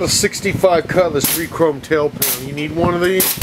A 65 Cutlass Rechrome chrome. You need one of these?